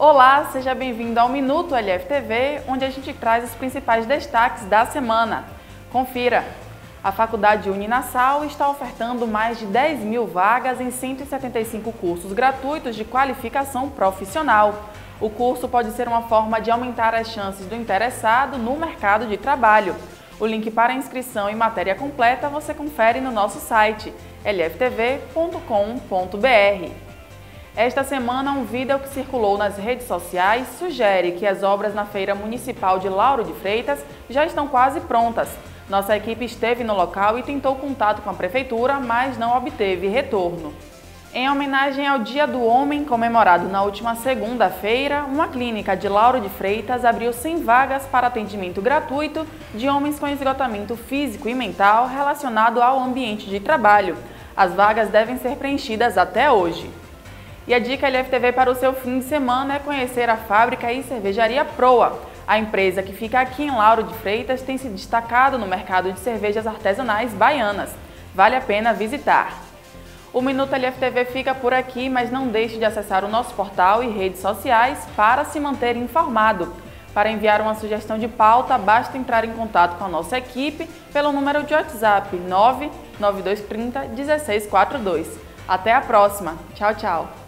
Olá, seja bem-vindo ao Minuto LFTV, onde a gente traz os principais destaques da semana. Confira! A Faculdade Uninassal está ofertando mais de 10 mil vagas em 175 cursos gratuitos de qualificação profissional. O curso pode ser uma forma de aumentar as chances do interessado no mercado de trabalho. O link para inscrição e matéria completa você confere no nosso site lftv.com.br. Esta semana, um vídeo que circulou nas redes sociais sugere que as obras na Feira Municipal de Lauro de Freitas já estão quase prontas. Nossa equipe esteve no local e tentou contato com a Prefeitura, mas não obteve retorno. Em homenagem ao Dia do Homem, comemorado na última segunda-feira, uma clínica de Lauro de Freitas abriu 100 vagas para atendimento gratuito de homens com esgotamento físico e mental relacionado ao ambiente de trabalho. As vagas devem ser preenchidas até hoje. E a dica LFTV para o seu fim de semana é conhecer a fábrica e cervejaria Proa. A empresa que fica aqui em Lauro de Freitas tem se destacado no mercado de cervejas artesanais baianas. Vale a pena visitar. O Minuto LFTV fica por aqui, mas não deixe de acessar o nosso portal e redes sociais para se manter informado. Para enviar uma sugestão de pauta, basta entrar em contato com a nossa equipe pelo número de WhatsApp 99230 1642. Até a próxima. Tchau, tchau.